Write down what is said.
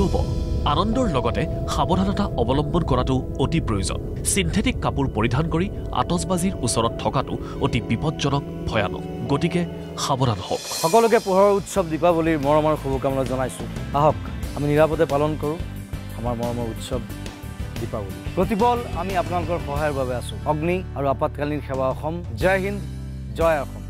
ৰ'ব। আনন্দৰ লগতে সাৱধানতা অৱলম্বন কৰাটো অতি প্ৰয়োজন। চিন্থেটিক কাপোৰ পৰিধান কৰি আতচবাজীৰ ওচৰত থকাটো অতি বিপদজনক ভয়ানক। গতিকে সাৱধান হওক। সকলোকে পোহৰৰ উৎসৱ দীপাৱলীৰ মৰমৰ শুভকামনা জনাইছোঁ। আহক আমি নিৰাপদে পালন কৰোঁ আমাৰ মৰমৰ উৎসৱ দীপাৱলী। প্ৰতিপল আমি আপোনালোকৰ সহায়ৰ বাবে আছোঁ। অগ্নি আৰু আপাতকালীন সেৱা অসম। জয় হিন্দ জয় অসম।